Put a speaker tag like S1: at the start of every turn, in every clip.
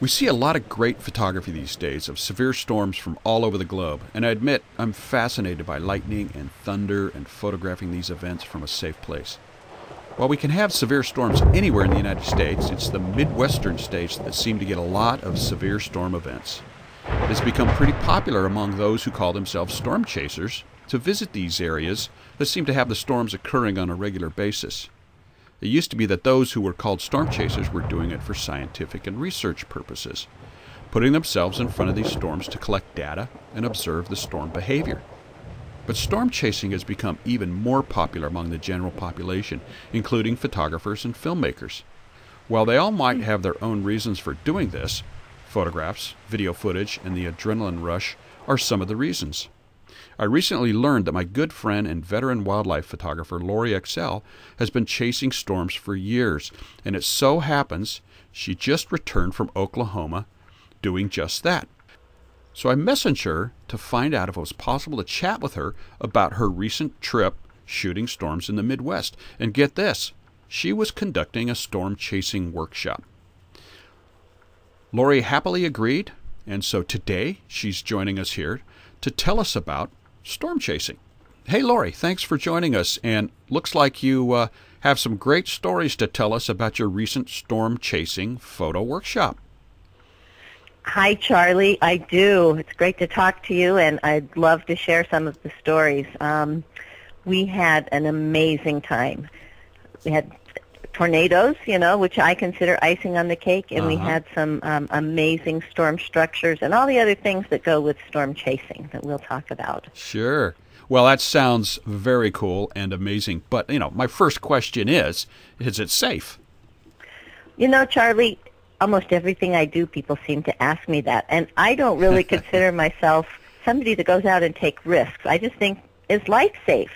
S1: We see a lot of great photography these days of severe storms from all over the globe, and I admit I'm fascinated by lightning and thunder and photographing these events from a safe place. While we can have severe storms anywhere in the United States, it's the Midwestern states that seem to get a lot of severe storm events. It has become pretty popular among those who call themselves storm chasers to visit these areas that seem to have the storms occurring on a regular basis. It used to be that those who were called storm chasers were doing it for scientific and research purposes, putting themselves in front of these storms to collect data and observe the storm behavior. But storm chasing has become even more popular among the general population, including photographers and filmmakers. While they all might have their own reasons for doing this, photographs, video footage, and the adrenaline rush are some of the reasons. I recently learned that my good friend and veteran wildlife photographer Laurie Excell has been chasing storms for years, and it so happens she just returned from Oklahoma doing just that. So I messaged her to find out if it was possible to chat with her about her recent trip shooting storms in the Midwest. And get this, she was conducting a storm chasing workshop. Laurie happily agreed, and so today she's joining us here to tell us about storm chasing. Hey, Laurie, thanks for joining us. And looks like you uh, have some great stories to tell us about your recent storm chasing photo workshop.
S2: Hi, Charlie. I do. It's great to talk to you, and I'd love to share some of the stories. Um, we had an amazing time. We had tornadoes, you know, which I consider icing on the cake, and uh-huh. we had some um, amazing storm structures and all the other things that go with storm chasing that we'll talk about.
S1: Sure. Well, that sounds very cool and amazing. But, you know, my first question is is it safe?
S2: You know, Charlie, almost everything I do, people seem to ask me that. And I don't really consider myself somebody that goes out and take risks. I just think, is life safe?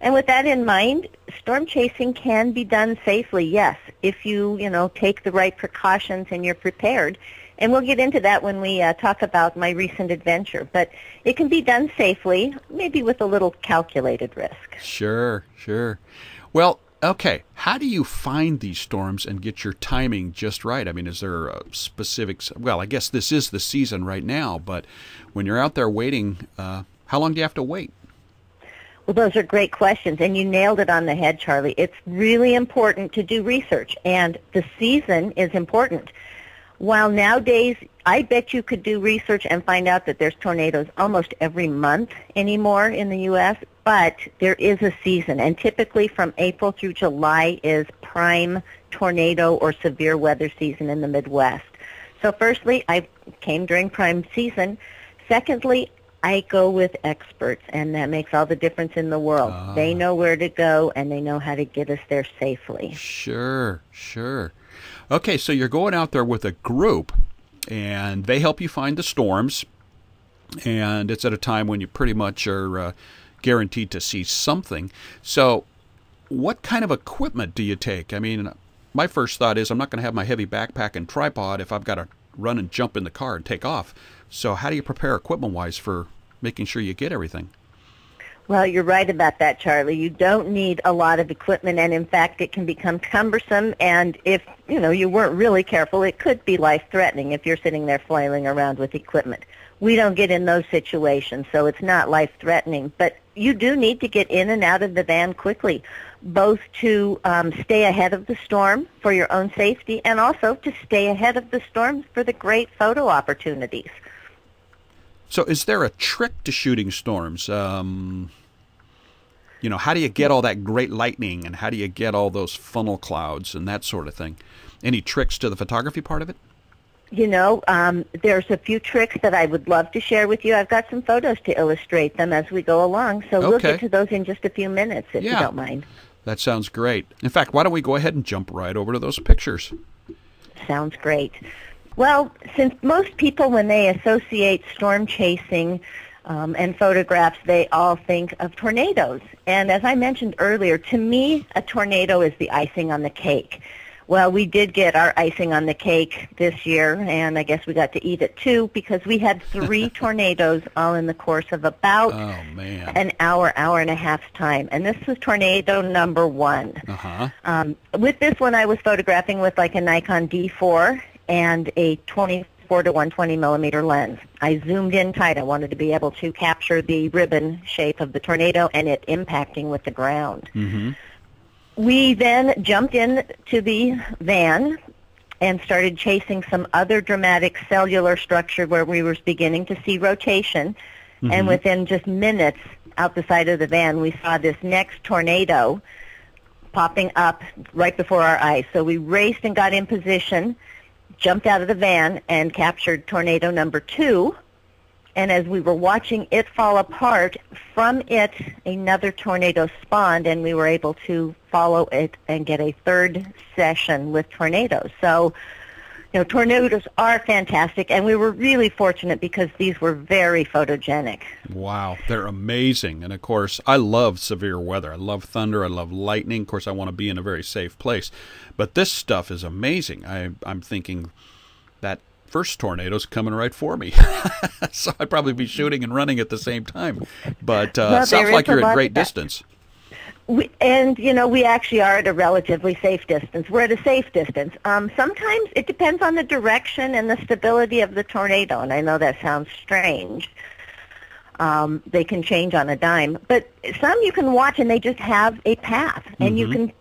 S2: And with that in mind, storm chasing can be done safely, yes, if you, you know, take the right precautions and you're prepared. And we'll get into that when we uh, talk about my recent adventure. But it can be done safely, maybe with a little calculated risk.
S1: Sure, sure. Well, okay. How do you find these storms and get your timing just right? I mean, is there a specific? Well, I guess this is the season right now, but when you're out there waiting, uh, how long do you have to wait?
S2: Well, those are great questions, and you nailed it on the head, Charlie. It's really important to do research, and the season is important. While nowadays, I bet you could do research and find out that there's tornadoes almost every month anymore in the U.S., but there is a season, and typically from April through July is prime tornado or severe weather season in the Midwest. So firstly, I came during prime season. Secondly, I go with experts, and that makes all the difference in the world. Uh, they know where to go, and they know how to get us there safely.
S1: Sure, sure. Okay, so you're going out there with a group, and they help you find the storms, and it's at a time when you pretty much are uh, guaranteed to see something. So, what kind of equipment do you take? I mean, my first thought is I'm not going to have my heavy backpack and tripod if I've got to run and jump in the car and take off. So, how do you prepare equipment wise for making sure you get everything?
S2: Well, you're right about that, Charlie. You don't need a lot of equipment, and in fact, it can become cumbersome. And if you know you weren't really careful, it could be life-threatening if you're sitting there flailing around with equipment. We don't get in those situations, so it's not life-threatening. But you do need to get in and out of the van quickly, both to um, stay ahead of the storm for your own safety, and also to stay ahead of the storm for the great photo opportunities.
S1: So, is there a trick to shooting storms? Um, you know, how do you get all that great lightning, and how do you get all those funnel clouds and that sort of thing? Any tricks to the photography part of it?
S2: You know, um, there's a few tricks that I would love to share with you. I've got some photos to illustrate them as we go along, so okay. we'll get to those in just a few minutes, if yeah. you don't mind.
S1: That sounds great. In fact, why don't we go ahead and jump right over to those pictures?
S2: Sounds great. Well, since most people, when they associate storm chasing um, and photographs, they all think of tornadoes. And as I mentioned earlier, to me, a tornado is the icing on the cake. Well, we did get our icing on the cake this year, and I guess we got to eat it too because we had three tornadoes all in the course of about
S1: oh,
S2: an hour, hour and a half time. And this was tornado number one.
S1: Uh-huh.
S2: Um, with this one, I was photographing with like a Nikon D4, and a 24 to 120 millimeter lens. I zoomed in tight. I wanted to be able to capture the ribbon shape of the tornado and it impacting with the ground.
S1: Mm-hmm.
S2: We then jumped in to the van and started chasing some other dramatic cellular structure where we were beginning to see rotation.
S1: Mm-hmm.
S2: And within just minutes out the side of the van, we saw this next tornado popping up right before our eyes. So we raced and got in position, jumped out of the van, and captured tornado number two. And as we were watching it fall apart, from it another tornado spawned, and we were able to follow it and get a third session with tornadoes. So, you know, tornadoes are fantastic, and we were really fortunate because these were very photogenic.
S1: Wow, they're amazing. And of course, I love severe weather. I love thunder. I love lightning. Of course, I want to be in a very safe place. But this stuff is amazing. I, I'm thinking that first tornado's coming right for me. so I'd probably be shooting and running at the same time. But uh,
S2: Well,
S1: sounds like you're at great
S2: distance. that. We, and you know, we actually are at a relatively safe distance. We're at a safe distance. Um, sometimes it depends on the direction and the stability of the tornado, and I know that sounds strange. Um, they can change on a dime, but some you can watch and they just have a path, and you
S1: Mhm.
S2: can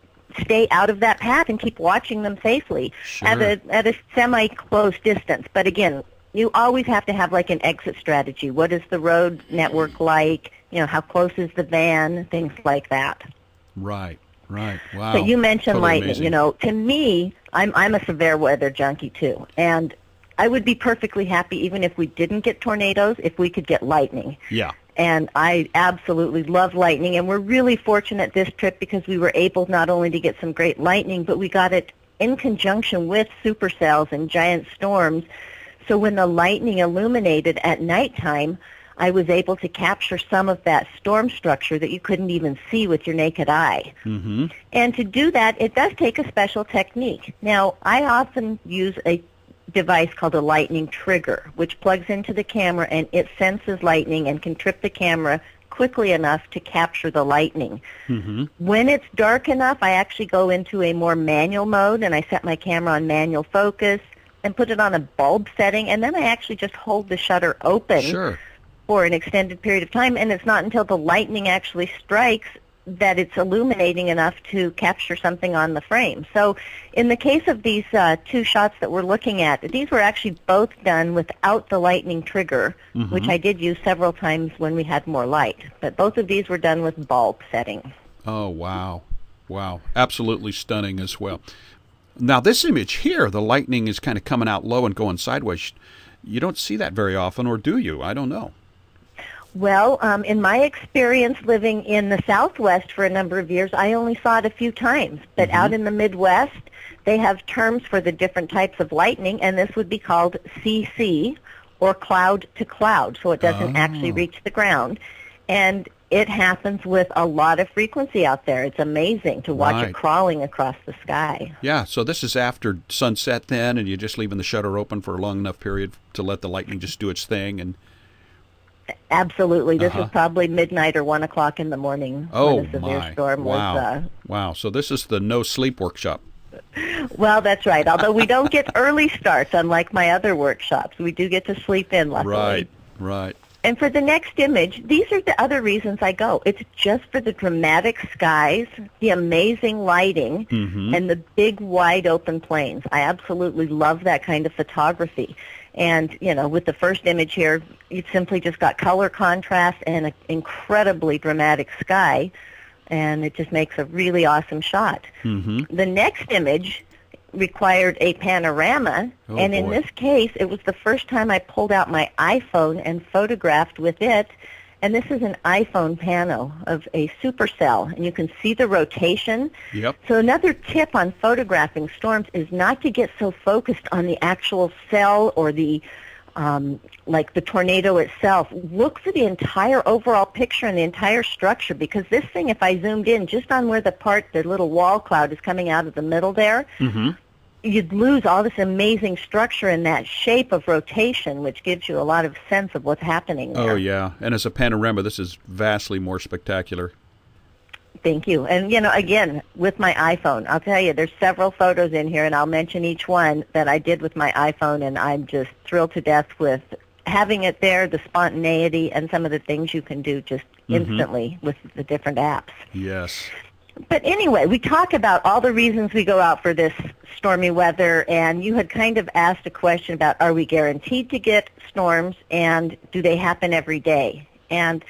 S2: stay out of that path and keep watching them safely at a at a semi close distance. But again, you always have to have like an exit strategy. What is the road network like? You know, how close is the van? Things like that.
S1: Right, right. Wow.
S2: But you mentioned
S1: Totally
S2: lightning.
S1: amazing.
S2: You know, to me, I'm I'm a severe weather junkie too, and I would be perfectly happy even if we didn't get tornadoes if we could get lightning.
S1: Yeah.
S2: And I absolutely love lightning, and we're really fortunate this trip because we were able not only to get some great lightning, but we got it in conjunction with supercells and giant storms. So when the lightning illuminated at nighttime, I was able to capture some of that storm structure that you couldn't even see with your naked eye.
S1: Mm-hmm.
S2: And to do that, it does take a special technique. Now, I often use a device called a lightning trigger, which plugs into the camera and it senses lightning and can trip the camera quickly enough to capture the lightning.
S1: Mm-hmm.
S2: When it's dark enough, I actually go into a more manual mode and I set my camera on manual focus and put it on a bulb setting and then I actually just hold the shutter open
S1: Sure.
S2: For an extended period of time, and it's not until the lightning actually strikes that it's illuminating enough to capture something on the frame. So in the case of these uh, two shots that we're looking at, these were actually both done without the lightning trigger,
S1: Mhm.
S2: which I did use several times when we had more light. But both of these were done with bulb setting.
S1: Oh, wow. Wow. Absolutely stunning as well. Now, this image here, the lightning is kind of coming out low and going sideways. You don't see that very often, or do you? I don't know.
S2: Well, um, in my experience living in the Southwest for a number of years, I only saw it a few times. But out in the Midwest, they have terms for the different types of lightning, and this would be called CC, or cloud to cloud, so it doesn't actually
S1: Oh.
S2: reach the ground. And it happens with a lot of frequency out there. It's amazing to watch
S1: Right.
S2: it crawling across the sky.
S1: Yeah, so this is after sunset then, and you're just leaving the shutter open for a long enough period to let the lightning just do its thing. And
S2: Absolutely. This
S1: Uh-huh.
S2: is probably midnight or 1 o'clock in the morning
S1: oh
S2: when a severe
S1: my,
S2: storm
S1: wow,
S2: was uh,
S1: wow. So this is the no sleep workshop.
S2: Well, that's right. Although we don't get early starts, unlike my other workshops, we do get to sleep in, luckily.
S1: Right, right.
S2: And for the next image, these are the other reasons I go. It's just for the dramatic skies, the amazing lighting,
S1: Mhm.
S2: and the big wide open plains. I absolutely love that kind of photography. And, you know, with the first image here, you simply just got color contrast and an incredibly dramatic sky, and it just makes a really awesome shot.
S1: Mm-hmm.
S2: The next image required a panorama,
S1: Oh,
S2: and in
S1: boy.
S2: this case, it was the first time I pulled out my iPhone and photographed with it. And this is an iPhone pano of a supercell, and you can see the rotation.
S1: Yep.
S2: So another tip on photographing storms is not to get so focused on the actual cell or the um, like the tornado itself. Look for the entire overall picture and the entire structure because this thing, if I zoomed in just on where the part, the little wall cloud is coming out of the middle there,
S1: Mm-hmm.
S2: You'd lose all this amazing structure and that shape of rotation, which gives you a lot of sense of what's happening there.
S1: Oh yeah, and as a panorama, this is vastly more spectacular.
S2: Thank you. And you know, again, with my iPhone, I'll tell you, there's several photos in here, and I'll mention each one that I did with my iPhone, and I'm just thrilled to death with having it there, the spontaneity, and some of the things you can do just
S1: Mm-hmm.
S2: instantly with the different apps.
S1: Yes.
S2: But anyway, we talk about all the reasons we go out for this stormy weather, and you had kind of asked a question about are we guaranteed to get storms, and do they happen every day? And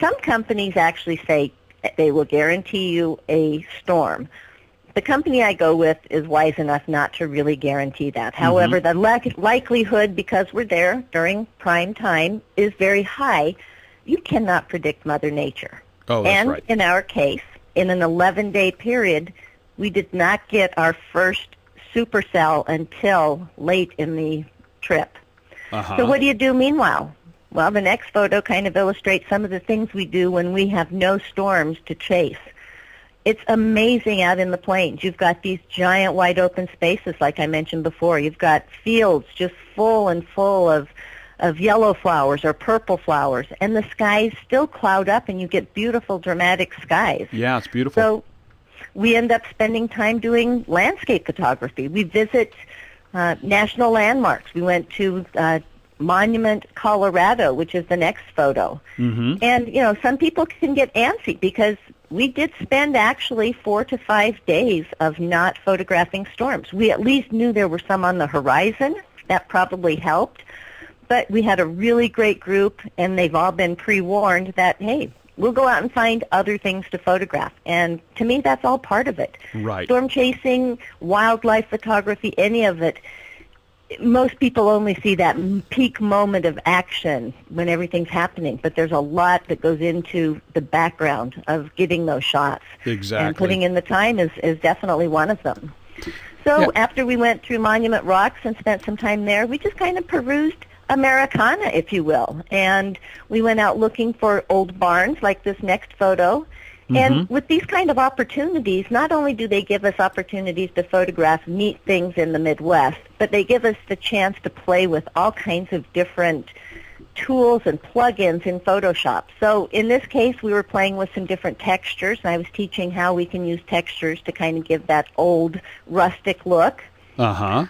S2: some companies actually say they will guarantee you a storm. The company I go with is wise enough not to really guarantee that. Mm-hmm. However, the li- likelihood, because we're there during prime time, is very high. You cannot predict Mother Nature.
S1: Oh, that's
S2: and
S1: right.
S2: in our case, in an 11-day period, we did not get our first supercell until late in the trip.
S1: Uh-huh.
S2: So what do you do meanwhile? Well, the next photo kind of illustrates some of the things we do when we have no storms to chase. It's amazing out in the plains. You've got these giant wide open spaces like I mentioned before. You've got fields just full and full of of yellow flowers or purple flowers and the skies still cloud up and you get beautiful dramatic skies.
S1: yeah, it's beautiful.
S2: So we end up spending time doing landscape photography. We visit uh, national landmarks. We went to uh, Monument, Colorado, which is the next photo.
S1: mm-hmm.
S2: And, you know, some people can get antsy because we did spend actually four to five days of not photographing storms. We at least knew there were some on the horizon. That probably helped. But we had a really great group, and they've all been pre-warned that, hey, we'll go out and find other things to photograph. And to me, that's all part of it.
S1: Right.
S2: Storm chasing, wildlife photography, any of it. Most people only see that peak moment of action when everything's happening, but there's a lot that goes into the background of getting those shots.
S1: Exactly.
S2: And putting in the time is, is definitely one of them. So
S1: Yeah.
S2: after we went through Monument Rocks and spent some time there, we just kind of perused Americana, if you will. And we went out looking for old barns like this next photo. And with these kind of opportunities, not only do they give us opportunities to photograph neat things in the Midwest, but they give us the chance to play with all kinds of different tools and plugins in Photoshop. So in this case, we were playing with some different textures, and I was teaching how we can use textures to kind of give that old rustic look.
S1: Uh-huh.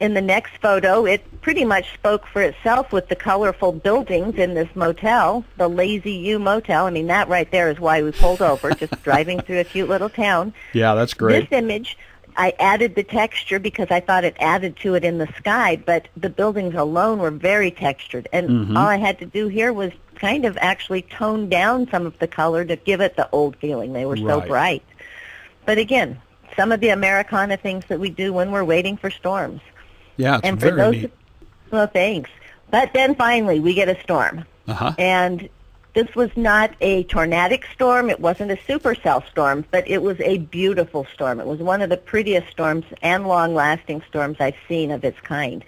S2: In the next photo, it pretty much spoke for itself with the colorful buildings in this motel, the Lazy U Motel. I mean, that right there is why we pulled over, just driving through a cute little town.
S1: Yeah, that's great.
S2: This image, I added the texture because I thought it added to it in the sky, but the buildings alone were very textured. And
S1: Mhm.
S2: all I had to do here was kind of actually tone down some of the color to give it the old feeling. They were so
S1: Right.
S2: bright. But again, some of the Americana things that we do when we're waiting for storms.
S1: Yeah,
S2: and for those,
S1: neat.
S2: well, thanks. But then finally, we get a storm.
S1: Uh-huh.
S2: And this was not a tornadic storm. It wasn't a supercell storm, but it was a beautiful storm. It was one of the prettiest storms and long-lasting storms I've seen of its kind.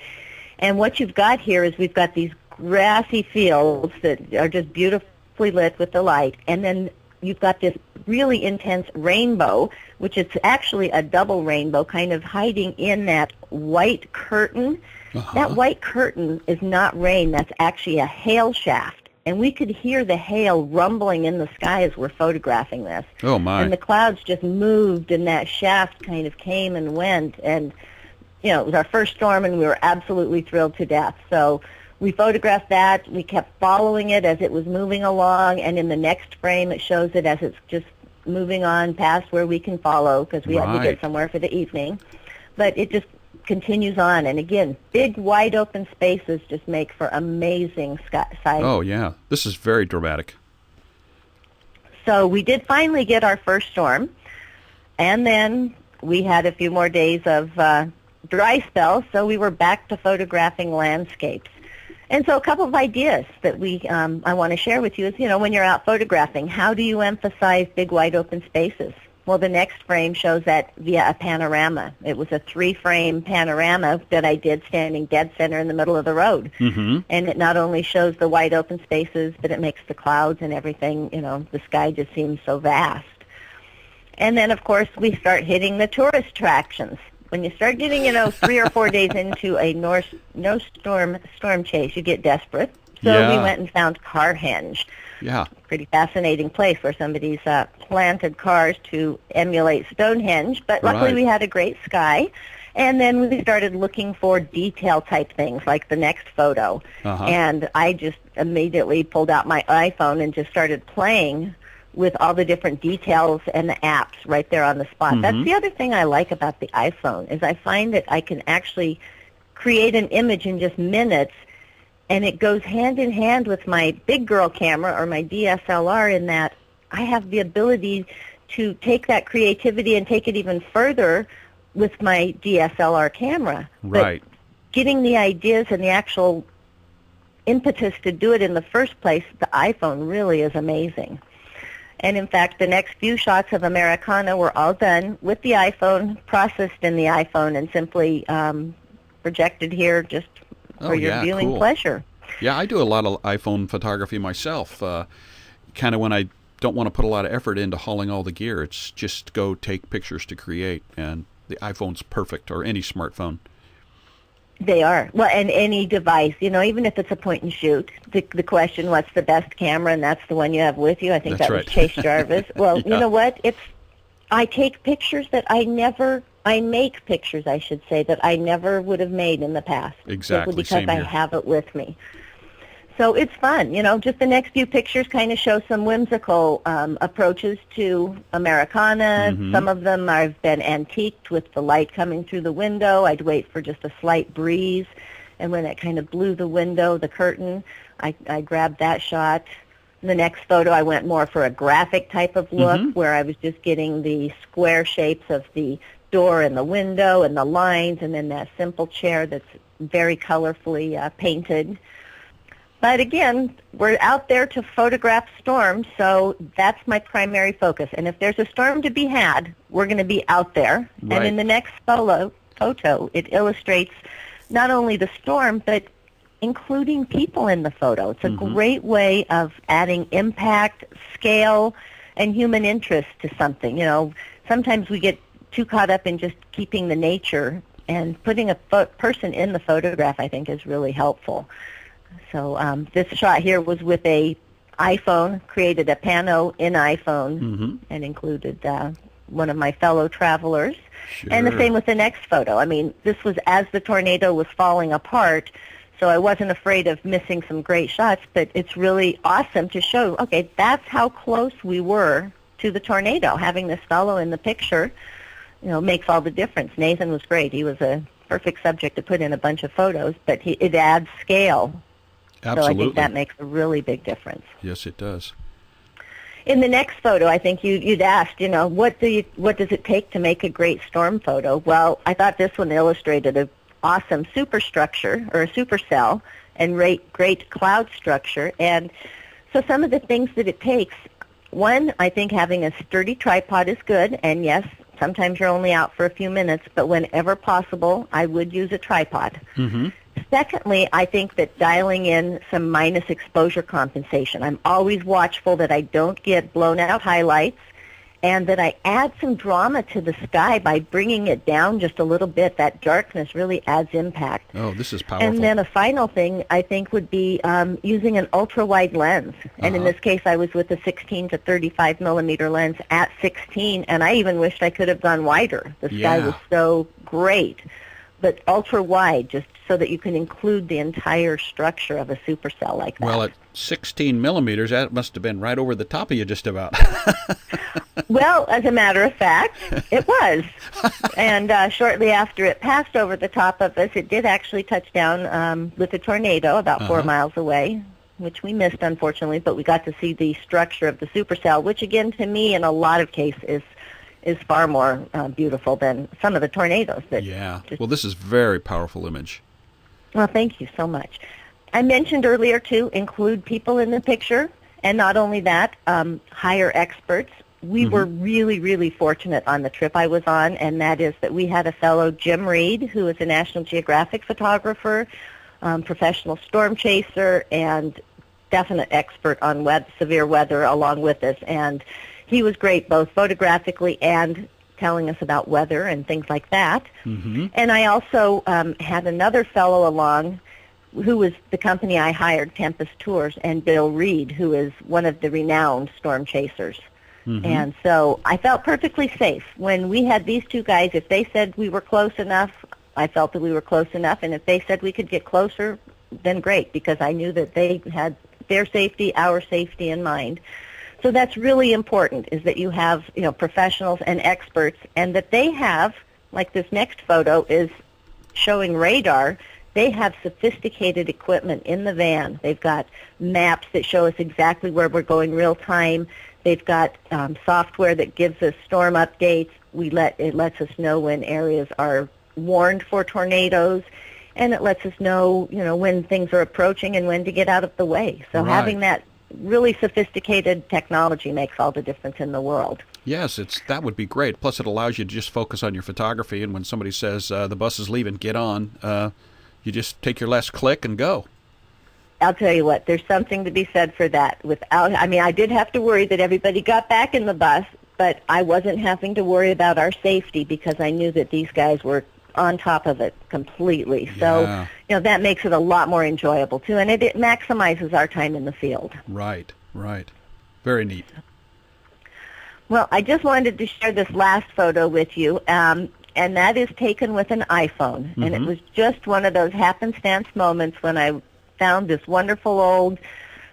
S2: And what you've got here is we've got these grassy fields that are just beautifully lit with the light, and then you've got this really intense rainbow, which is actually a double rainbow, kind of hiding in that white curtain.
S1: Uh-huh.
S2: That white curtain is not rain. That's actually a hail shaft. And we could hear the hail rumbling in the sky as we're photographing this.
S1: Oh my.
S2: And the clouds just moved and that shaft kind of came and went. And, you know, it was our first storm and we were absolutely thrilled to death. So we photographed that. We kept following it as it was moving along. And in the next frame, it shows it as it's just moving on past where we can follow because we had to get somewhere for the evening. But it just continues on. And again, big, wide open spaces just make for amazing sight.
S1: oh yeah. This is very dramatic.
S2: So we did finally get our first storm, and then we had a few more days of uh, dry spell, so we were back to photographing landscapes. And so a couple of ideas that we um, I want to share with you is, you know, when you're out photographing, how do you emphasize big, wide open spaces? Well, the next frame shows that via a panorama. It was a three-frame panorama that I did standing dead center in the middle of the road
S1: Mm-hmm.
S2: and it not only shows the wide open spaces, but it makes the clouds and everything, you know, the sky just seems so vast. And then, of course, we start hitting the tourist attractions. When you start getting, you know, three or four days into a north, no storm storm chase, you get desperate. So we went and found Carhenge.
S1: Yeah.
S2: Pretty fascinating place where somebody's uh, planted cars to emulate Stonehenge. But luckily
S1: Right.
S2: we had a great sky. And then we started looking for detail type things like the next photo.
S1: Uh-huh.
S2: And I just immediately pulled out my iPhone and just started playing with all the different details and the apps right there on the spot. That's mm-hmm. the other thing I like about the iPhone is I find that I can actually create an image in just minutes and it goes hand in hand with my big girl camera or my DSLR in that I have the ability to take that creativity and take it even further with my DSLR camera. But
S1: Right.
S2: getting the ideas and the actual impetus to do it in the first place, the iPhone really is amazing. And in fact, the next few shots of Americana were all done with the iPhone, processed in the iPhone, and simply um, projected here just
S1: Oh,
S2: for your
S1: yeah,
S2: viewing
S1: cool.
S2: pleasure.
S1: Yeah, I do a lot of iPhone photography myself. Uh, kind of when I don't want to put a lot of effort into hauling all the gear, it's just go take pictures to create, and the iPhone's perfect, or any smartphone.
S2: They are. Well, and any device, you know, even if it's a point and shoot, the, the question, what's the best camera, and that's the one you have with you. I think
S1: That's
S2: that
S1: right.
S2: was Chase Jarvis. Well,
S1: Yeah.
S2: you know what? It's, I take pictures that I never, I make pictures, I should say, that I never would have made in the past.
S1: Exactly,
S2: because I have it with me. So it's fun, you know. Just the next few pictures kind of show some whimsical um, approaches to Americana.
S1: Mm-hmm.
S2: Some of them I've been antiqued with the light coming through the window. I'd wait for just a slight breeze, and when it kind of blew the window, the curtain, I, I grabbed that shot. The next photo, I went more for a graphic type of look,
S1: Mm-hmm.
S2: where I was just getting the square shapes of the door and the window and the lines, and then that simple chair that's very colorfully uh, painted. But again, we're out there to photograph storms, so that's my primary focus. And if there's a storm to be had, we're going to be out there.
S1: Right.
S2: And in the next photo, photo, it illustrates not only the storm, but including people in the photo. It's a mm-hmm. great way of adding impact, scale, and human interest to something. You know, sometimes we get too caught up in just keeping the nature, and putting a person in the photograph, I think, is really helpful. So um, this shot here was with a iPhone, created a pano in iPhone,
S1: Mhm.
S2: and included uh, one of my fellow travelers. And the same with the next photo. I mean, this was as the tornado was falling apart, so I wasn't afraid of missing some great shots, but it's really awesome to show, okay, that's how close we were to the tornado. Having this fellow in the picture, you know, makes all the difference. Nathan was great. He was a perfect subject to put in a bunch of photos, but he, it adds scale. So I think that makes a really big difference.
S1: yes, it does.
S2: In the next photo, I think you, you'd asked, you know, what do you, what does it take to make a great storm photo? Well, I thought this one illustrated an awesome superstructure or a supercell and great, great cloud structure. And so some of the things that it takes, one, I think having a sturdy tripod is good. And yes, sometimes you're only out for a few minutes, but whenever possible, I would use a tripod.
S1: hmm
S2: Secondly, I think that dialing in some minus exposure compensation. I'm always watchful that I don't get blown out highlights and that I add some drama to the sky by bringing it down just a little bit. That darkness really adds impact.
S1: Oh, this is powerful.
S2: And then a final thing I think would be um, using an ultra wide lens. And in
S1: Uh-huh.
S2: this case, I was with a 16 to 35 millimeter lens at 16, and I even wished I could have gone wider. The sky
S1: Yeah.
S2: was so great, but ultra wide, just so that you can include the entire structure of a supercell like that.
S1: well, at 16 millimeters, that must have been right over the top of you, just about.
S2: Well, as a matter of fact, it was. and uh, shortly after it passed over the top of us, it did actually touch down um, with a tornado about 4
S1: Uh-huh.
S2: miles away, which we missed, unfortunately, but we got to see the structure of the supercell, which, again, to me, in a lot of cases, is, far more uh, beautiful than some of the tornadoes. That
S1: yeah. Well, this is very powerful image.
S2: well, thank you so much. I mentioned earlier to include people in the picture, and not only that, um, hire experts. We were really, really fortunate on the trip I was on, and that is that we had a fellow, Jim Reed, who is a National Geographic photographer, um, professional storm chaser, and definite expert on web, severe weather along with us. And he was great both photographically and telling us about weather and things like that.
S1: hmm
S2: And I also um, had another fellow along who was the company I hired, Tempest Tours, and Bill Reid, who is one of the renowned storm chasers. Mm-hmm. And so I felt perfectly safe when we had these two guys. If they said we were close enough, I felt that we were close enough, and if they said we could get closer, then great, because I knew that they had their safety, our safety in mind. So that's really important is that you have, you know, professionals and experts and that they have, like this next photo is showing radar, they have sophisticated equipment in the van. They've got maps that show us exactly where we're going real time. They've got um, software that gives us storm updates. We let it lets us know when areas are warned for tornadoes, and it lets us know, you know, when things are approaching and when to get out of the way. So
S1: right.
S2: having that really sophisticated technology makes all the difference in the world.
S1: Yes, it's that would be great. Plus, it allows you to just focus on your photography, and when somebody says uh, the bus is leaving, get on. Uh, you just take your last click and go.
S2: I'll tell you what, there's something to be said for that. Without, I mean, I did have to worry that everybody got back in the bus, but I wasn't having to worry about our safety because I knew that these guys were on top of it completely. So,
S1: yeah.
S2: you know, that makes it a lot more enjoyable too, and it, it maximizes our time in the field.
S1: Right, right. Very neat.
S2: Well, I just wanted to share this last photo with you, um, and that is taken with an iPhone.
S1: Mm-hmm.
S2: And it was just one of those happenstance moments when I found this wonderful old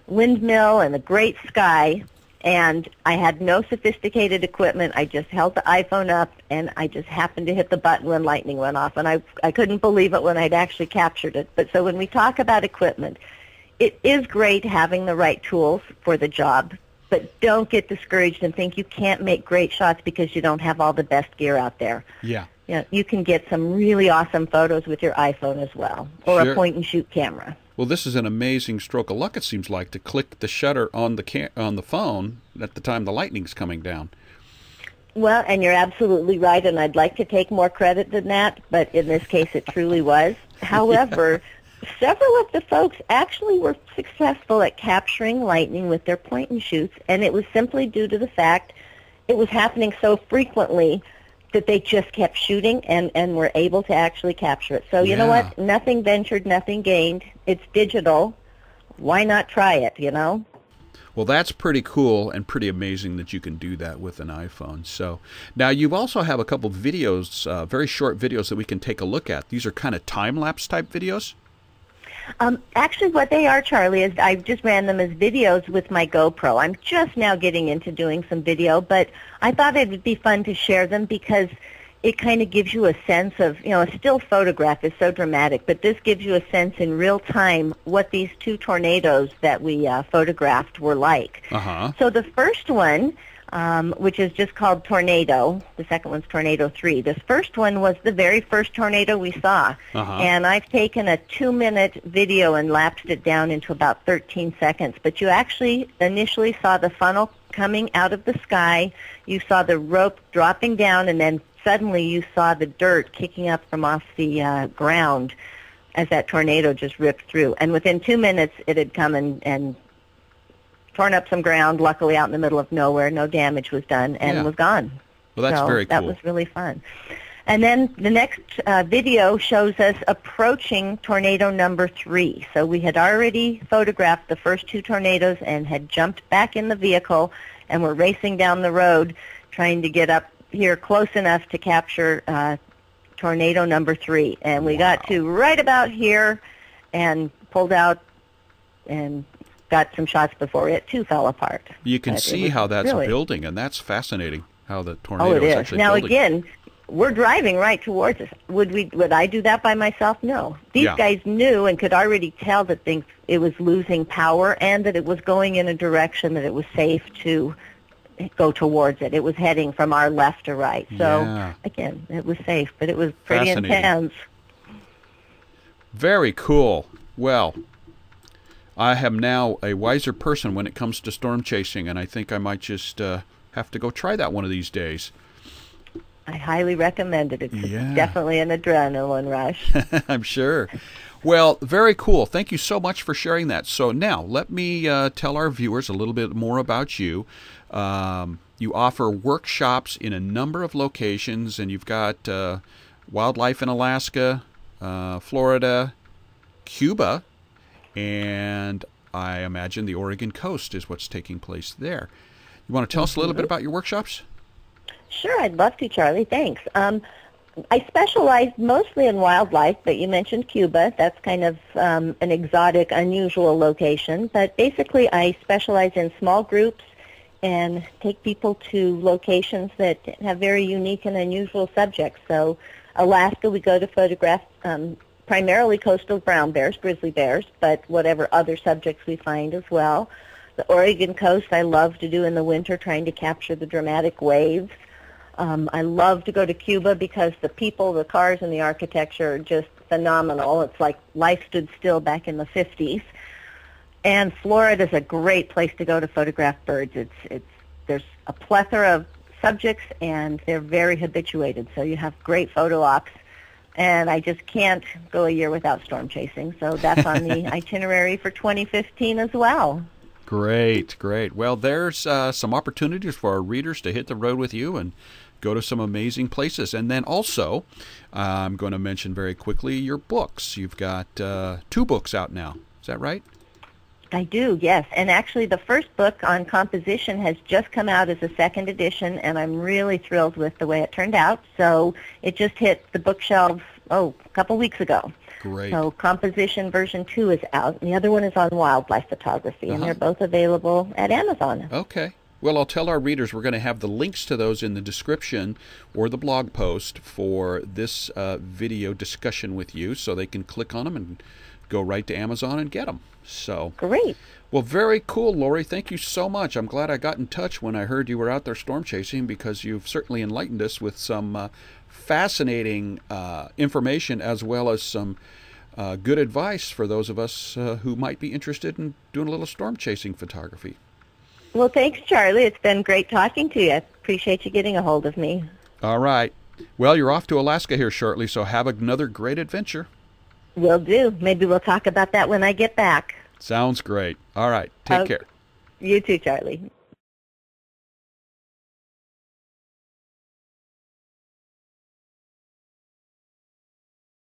S2: windmill and a great sky and I had no sophisticated equipment. I just held the iPhone up, and I just happened to hit the button when lightning went off, and I I couldn't believe it when I'd actually captured it. But so when we talk about equipment, it is great having the right tools for the job, but don't get discouraged and think you can't make great shots because you don't have all the best gear out there.
S1: Yeah.
S2: You, know, you can get some really awesome photos with your iPhone as well, or
S1: Sure.
S2: a point and shoot camera.
S1: Well, this is an amazing stroke of luck. It seems like to click the shutter on the on the phone at the time the lightning's coming down.
S2: Well, and you're absolutely right, and I'd like to take more credit than that, but in this case it truly was. However, several of the folks actually were successful at capturing lightning with their point and shoots, and it was simply due to the fact it was happening so frequently that they just kept shooting and, and were able to actually capture it. So you know what? Nothing ventured, nothing gained. It's digital. Why not try it, you know?
S1: Well, that's pretty cool and pretty amazing that you can do that with an iPhone. So now you also have a couple videos, uh, very short videos that we can take a look at. These are kind of time lapse type videos.
S2: Um, actually, what they are, Charlie, is I just ran them as videos with my GoPro. I'm just now getting into doing some video, but I thought it would be fun to share them because it kind of gives you a sense of, you know, a still photograph is so dramatic, but this gives you a sense in real time what these two tornadoes that we uh, photographed were like.
S1: Uh huh.
S2: So the first one, um, which is just called Tornado, the second one's Tornado 3. This first one was the very first tornado we saw.
S1: Uh-huh.
S2: And I've taken a two-minute video and lapsed it down into about 13 seconds. But you actually initially saw the funnel coming out of the sky. You saw the rope dropping down, and then suddenly you saw the dirt kicking up from off the uh, ground as that tornado just ripped through. And within two minutes, it had come and, and torn up some ground, luckily out in the middle of nowhere. No damage was done and
S1: Yeah.
S2: was gone.
S1: Well, that's
S2: so
S1: very
S2: That was really fun. And then the next uh, video shows us approaching tornado number three. So we had already photographed the first two tornadoes and had jumped back in the vehicle and were racing down the road trying to get up here close enough to capture uh, tornado number three. And we got to right about here and pulled out and got some shots before it too fell apart.
S1: You can
S2: But
S1: see how that's
S2: really-
S1: building, and that's fascinating. How the tornado
S2: Oh, it
S1: is
S2: is.
S1: actually
S2: Now
S1: building.
S2: again, we're driving right towards us. Would we? Would I do that by myself? No. These
S1: Yeah.
S2: guys knew and could already tell that things it was losing power and that it was going in a direction that it was safe to go towards it. It was heading from our left to right. So
S1: Yeah.
S2: again, it was safe, but it was pretty intense.
S1: Very cool. Well, I am now a wiser person when it comes to storm chasing, and I think I might just uh, have to go try that one of these days.
S2: I highly recommend it. It's
S1: Yeah.
S2: definitely an adrenaline rush.
S1: I'm sure. Well, very cool. Thank you so much for sharing that. So now let me uh, tell our viewers a little bit more about you. Um, you offer workshops in a number of locations, and you've got uh, wildlife in Alaska, uh, Florida, Cuba, and I imagine the Oregon coast is what's taking place there. You want to tell us a little bit about your workshops?
S2: Sure, I'd love to, Charlie. Thanks. Um, I specialize mostly in wildlife, but you mentioned Cuba. That's kind of um, an exotic, unusual location. But basically, I specialize in small groups and take people to locations that have very unique and unusual subjects. So Alaska, we go to photograph um, primarily coastal brown bears, grizzly bears, but whatever other subjects we find as well. The Oregon coast I love to do in the winter, trying to capture the dramatic waves. Um, I love to go to Cuba because the people, the cars, and the architecture are just phenomenal. It's like life stood still back in the 50s. And Florida is a great place to go to photograph birds. It's it's there's a plethora of subjects and they're very habituated. So you have great photo ops. And I just can't go a year without storm chasing. So that's on the itinerary for 2015 as well.
S1: Great, great. Well, there's uh, some opportunities for our readers to hit the road with you and go to some amazing places. And then also, uh, I'm going to mention very quickly your books. You've got uh, two books out now. Is that right?
S2: I do, yes. And actually, the first book on composition has just come out as a second edition, and I'm really thrilled with the way it turned out. So it just hit the bookshelves, oh, a couple weeks ago.
S1: Great.
S2: So composition version 2 is out, and the other one is on wildlife photography, and
S1: Uh-huh.
S2: they're both available at Amazon.
S1: Okay. Well, I'll tell our readers we're going to have the links to those in the description or the blog post for this uh, video discussion with you so they can click on them and go right to Amazon and get them. So,
S2: Great.
S1: well, very cool, Laurie. Thank you so much. I'm glad I got in touch when I heard you were out there storm chasing because you've certainly enlightened us with some uh, fascinating uh, information as well as some uh, good advice for those of us uh, who might be interested in doing a little storm chasing photography.
S2: Well, thanks, Charlie. It's been great talking to you. I appreciate you getting a hold of me.
S1: All right. Well, you're off to Alaska here shortly, so have another great adventure.
S2: Will do. Maybe we'll talk about that when I get back.
S1: Sounds great. All right. Take
S2: Okay.
S1: care.
S2: You too, Charlie.